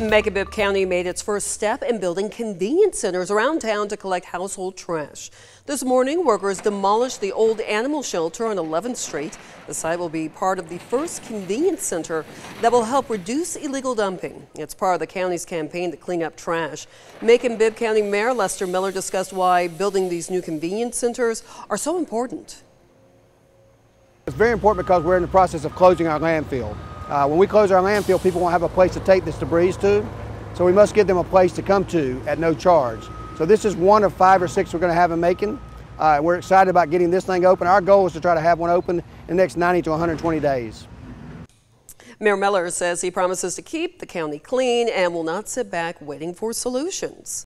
Macon-Bibb County made its first step in building convenience centers around town to collect household trash. This morning, workers demolished the old animal shelter on 11th Street. The site will be part of the first convenience center that will help reduce illegal dumping. It's part of the county's campaign to clean up trash. Macon-Bibb County Mayor Lester Miller discussed why building these new convenience centers are so important. It's very important because we're in the process of closing our landfill. Uh, when we close our landfill, people won't have a place to take this debris to, so we must give them a place to come to at no charge. So this is one of five or six we're going to have in Macon. Uh, we're excited about getting this thing open. Our goal is to try to have one open in the next 90 to 120 days. Mayor Miller says he promises to keep the county clean and will not sit back waiting for solutions.